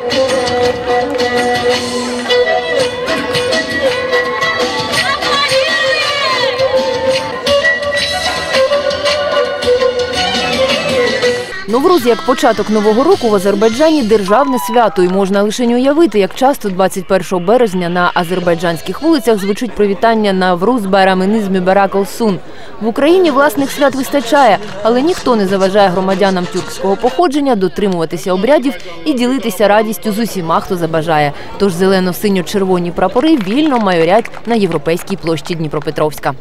Thank you. Новруз як початок нового року в Азербайджані державне свято, і можна лише уявити, як часто 21 березня на азербайджанських вулицях звучуть привітання на вруз бараминизмі баракал сун. В Україні власних свят вистачає, але ніхто не заважає громадянам тюркського походження дотримуватися обрядів і ділитися радістю з усіма, хто забажає. Тож зелено-синьо-червоні прапори вільно майорять на європейській площі Дніпропетровська.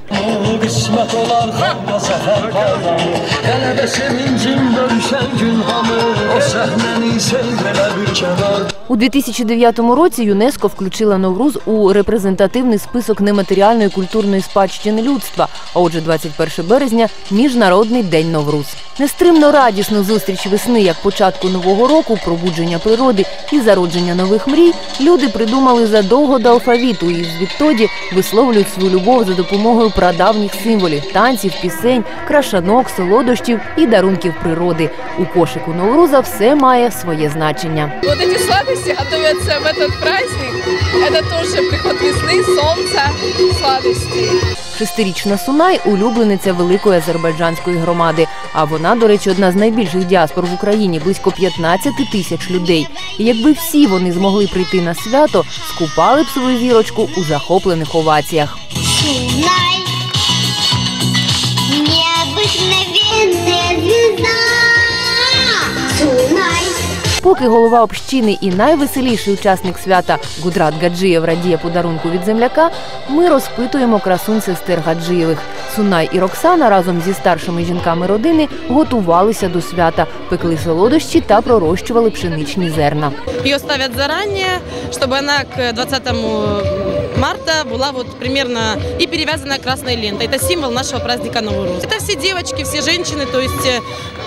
У 2009 році ЮНЕСКО включила Новруз у репрезентативний список нематеріальної культурної спадщини людства. А отже, 21 березня міжнародний день Новруз. Нестримно радісну зустріч весни як початку нового року, пробудження природи і зародження нових мрій. Люди придумали задовго до алфавіту і відтоді висловлюють свою любов за допомогою прадавніх символів танців, пісень, крашанок, солодощів і дарунків природи. У кошику Новруза все має своє значення. Вот эти сладости готовятся в этот праздник. Это тоже приход весны, солнца, сладостей. Шестирічна Сунай улюблениця великої азербайджанської громади. А вона, до речі, одна з найбільших діаспор в Україні близько 15 тисяч людей. І якби всі вони змогли прийти на свято, скупали б свою зірочку у захоплених оваціях. Поки голова общини і найвеселіший учасник свята Гудрат Гаджиєв радіє подарунку від земляка, ми розпитуємо красунь сестер Гаджиєвих. Сунай і Роксана разом зі старшими жінками родини готувалися до свята, пекли солодощі та пророщували пшеничні зерна. Її ставлять зарані, щоб вона к 20 марта была вот примерно и перевязана красной лентой. Это символ нашего праздника Новый Руз. Это все девочки, все женщины, то есть э,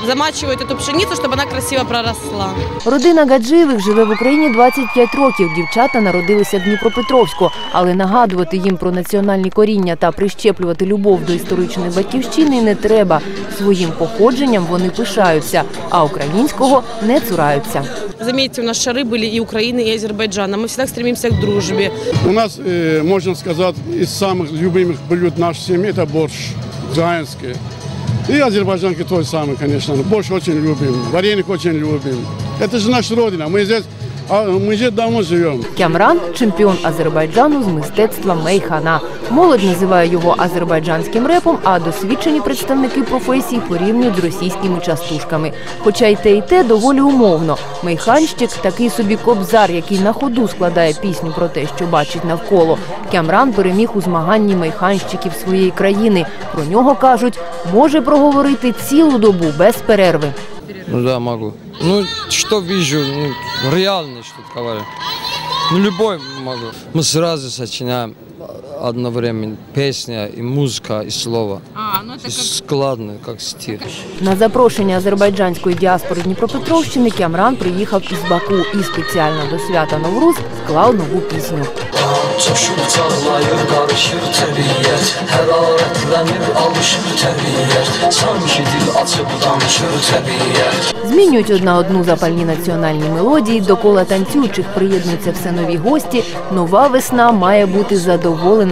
замачивают эту пшеницу, чтобы она красиво проросла. Родина Гаджиєвих живе в Україні 25 років. Дівчата народилися в Дніпропетровську, але нагадувати їм про національні коріння та прищеплювати любов до історичної батьківщини не треба. Своїм походженням вони пишаються, а українського не цураються. Заметьте, у нас шары были и Украины, и Азербайджана. Мы всегда стремимся к дружбе. У нас, э, можно сказать, из самых любимых блюд нашей семьи это борщ украинский. И азербайджанский тоже самый, конечно. Борщ очень любим, вареник очень любим. Это же наша родина. Мы здесь, а, мы здесь давно живем. Кямран чемпіон Азербайджану з мистецтва мейхана. Молодь називає його азербайджанським репом, а досвідчені представники професії порівнюють з російськими частушками. Хоча й те, і те доволі умовно. Мейханщик такий собі кобзар, який на ходу складає пісню про те, що бачить навколо. Кямран переміг у змаганні мейханщиків своєї країни. Про нього кажуть, може проговорити цілу добу без перерви. Ну да, могу. Ну, что вижу, ну, реально что-то говорю. Ну, любой могу. Мы сразу сочиняем одновременно песня и музыка, и слово. А, ну это И складно, как стих. На запрошення азербайджанської діаспори Дніпропетровщини Кямран приїхав із Баку і спеціально до свята Новруз склав нову пісню. Alışır Sanki dil danışır Змінюють одна одну запальні національні мелодії. До кола танцюючих приєднуються все нові гості. Нова весна має бути задоволена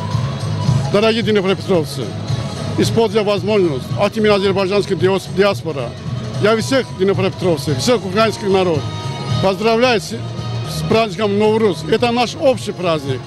Дорогие днепропетровцы, используя возможность от имени азербайджанской диаспоры, я всех днепропетровцев, всех украинских народ поздравляю с праздником Новруз. Это наш общий праздник.